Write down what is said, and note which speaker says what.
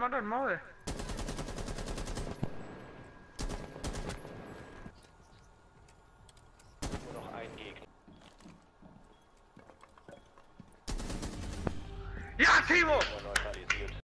Speaker 1: mal dein Maul.
Speaker 2: Nur noch ein Gegner.
Speaker 1: Ja, Timo!
Speaker 2: Nur